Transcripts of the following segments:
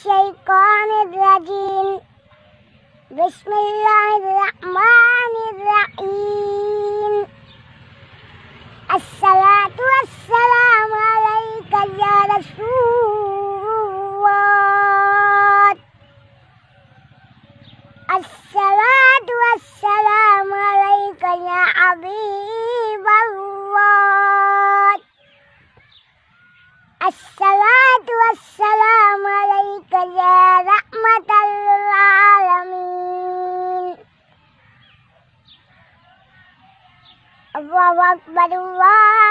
الشيطان الرجيم بسم الله الرحمن الرحيم الصلاة والسلام عليك يا رسول الله الصلاة والسلام عليك يا حبيب الله الصلاة salatu wassalamu alaika ya rahmatal alamin. Allahu akbar Allah.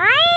Hi.